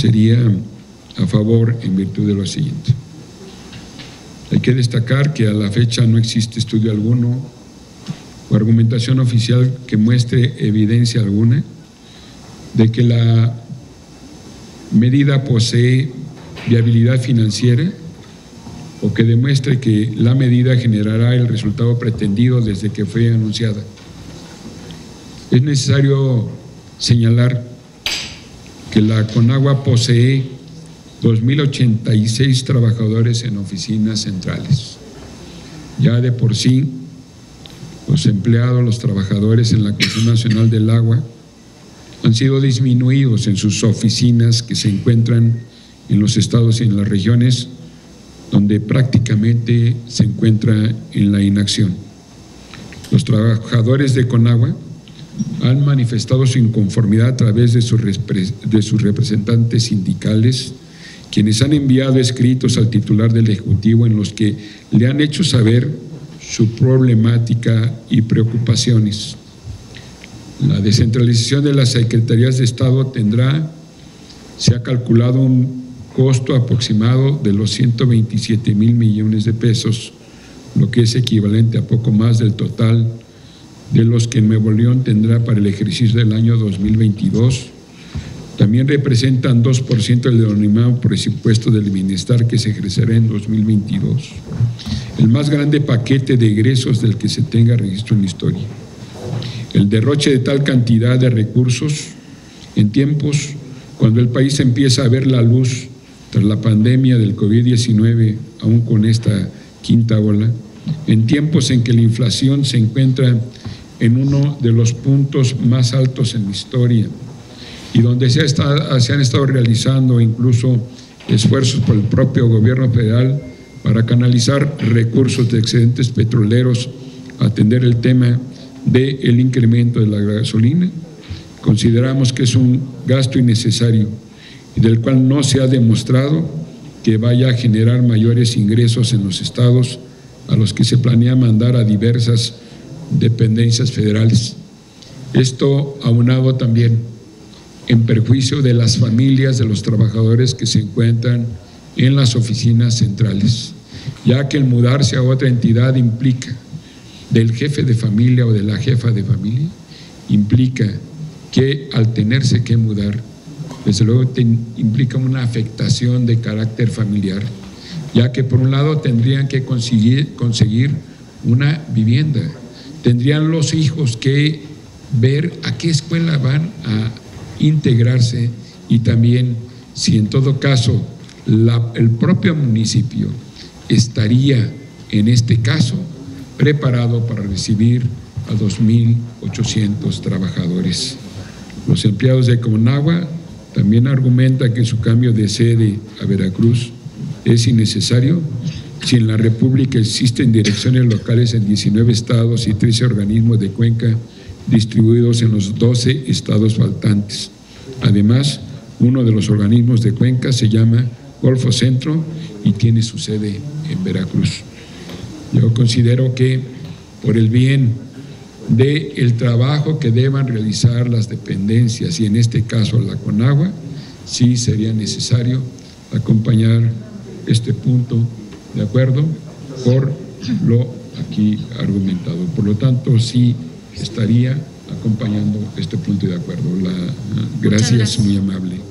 sería a favor en virtud de lo siguiente. Hay que destacar que a la fecha no existe estudio alguno o argumentación oficial que muestre evidencia alguna de que la medida posee viabilidad financiera o que demuestre que la medida generará el resultado pretendido desde que fue anunciada. Es necesario señalar que la Conagua posee 2.086 trabajadores en oficinas centrales. Ya de por sí, los empleados, los trabajadores en la Comisión Nacional del Agua han sido disminuidos en sus oficinas que se encuentran en los estados y en las regiones donde prácticamente se encuentra en la inacción. Los trabajadores de Conagua han manifestado su inconformidad a través de sus, representantes sindicales, quienes han enviado escritos al titular del Ejecutivo en los que le han hecho saber su problemática y preocupaciones. La descentralización de las secretarías de Estado tendrá, se ha calculado un costo aproximado de los 127 mil millones de pesos, lo que es equivalente a poco más del total de los que Nuevo León tendrá para el ejercicio del año 2022. También representan 2% del denominado presupuesto del bienestar que se ejercerá en 2022, el más grande paquete de egresos del que se tenga registro en la historia. El derroche de tal cantidad de recursos en tiempos cuando el país empieza a ver la luz tras la pandemia del COVID-19, aún con esta quinta ola, en tiempos en que la inflación se encuentra en uno de los puntos más altos en la historia y donde se, se han estado realizando incluso esfuerzos por el propio gobierno federal para canalizar recursos de excedentes petroleros, atender el tema del el incremento de la gasolina. Consideramos que es un gasto innecesario y del cual no se ha demostrado que vaya a generar mayores ingresos en los estados a los que se planea mandar a diversas dependencias federales. Esto aunado también en perjuicio de las familias de los trabajadores que se encuentran en las oficinas centrales, ya que el mudarse a otra entidad implica del jefe de familia o de la jefa de familia, implica que al tenerse que mudar, desde luego implica una afectación de carácter familiar, ya que por un lado tendrían que conseguir, conseguir una vivienda, tendrían los hijos que ver a qué escuela van a integrarse y también si en todo caso el propio municipio estaría en este caso preparado para recibir a 2.800 trabajadores. Los empleados de Conagua también argumentan que su cambio de sede a Veracruz es innecesario si en la República existen direcciones locales en 19 estados y 13 organismos de cuenca distribuidos en los 12 estados faltantes. Además, uno de los organismos de cuenca se llama Golfo Centro y tiene su sede en Veracruz. Yo considero que por el bien del el trabajo que deban realizar las dependencias y en este caso la CONAGUA, sí sería necesario acompañar este punto ¿de acuerdo? Por lo aquí argumentado. Por lo tanto, sí estaría acompañando este punto de acuerdo. La, gracias, muy amable.